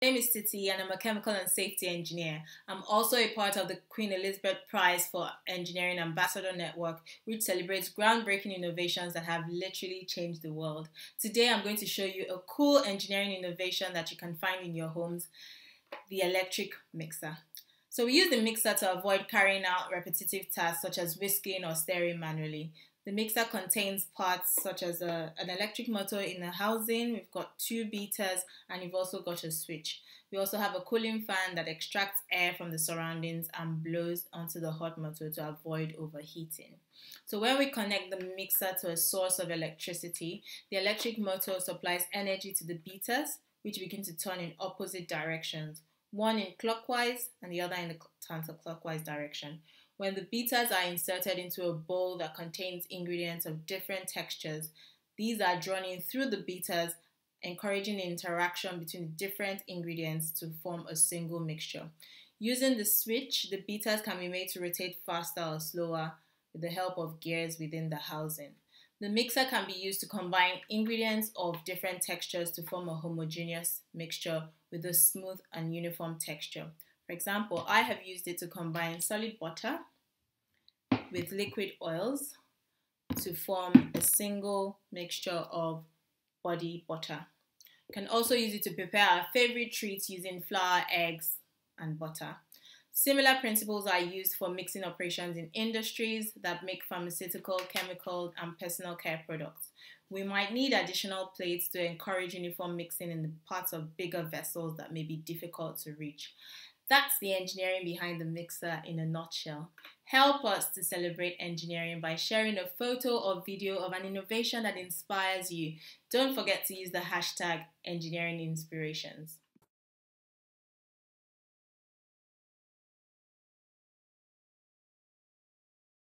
My name is Titi and I'm a chemical and safety engineer. I'm also a part of the Queen Elizabeth Prize for Engineering Ambassador Network, which celebrates groundbreaking innovations that have literally changed the world. Today I'm going to show you a cool engineering innovation that you can find in your homes, the electric mixer. So we use the mixer to avoid carrying out repetitive tasks such as whisking or stirring manually. The mixer contains parts such as a, an electric motor in the housing, we've got two beaters, and you've also got a switch. We also have a cooling fan that extracts air from the surroundings and blows onto the hot motor to avoid overheating. So when we connect the mixer to a source of electricity, the electric motor supplies energy to the beaters, which begin to turn in opposite directions, one in clockwise and the other in the counterclockwise direction. When the beaters are inserted into a bowl that contains ingredients of different textures, these are drawn in through the beaters, encouraging interaction between different ingredients to form a single mixture. Using the switch, the beaters can be made to rotate faster or slower with the help of gears within the housing. The mixer can be used to combine ingredients of different textures to form a homogeneous mixture with a smooth and uniform texture. For example, I have used it to combine solid butter with liquid oils to form a single mixture of body butter. You can also use it to prepare our favorite treats using flour, eggs, and butter. Similar principles are used for mixing operations in industries that make pharmaceutical, chemical, and personal care products. We might need additional plates to encourage uniform mixing in the parts of bigger vessels that may be difficult to reach. That's the engineering behind the mixer in a nutshell. Help us to celebrate engineering by sharing a photo or video of an innovation that inspires you. Don't forget to use the hashtag engineering inspirations.